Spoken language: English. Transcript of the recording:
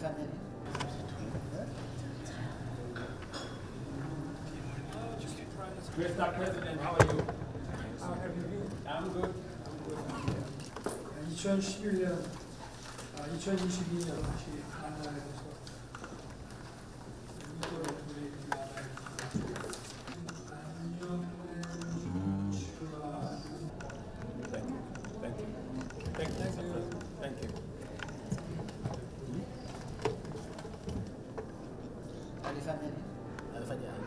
Efendim? Mr. President, how are you? How have you been? I'm good. 2011년, 아, 2022년 다시 만나게 돼서 이거를 우 فجاءه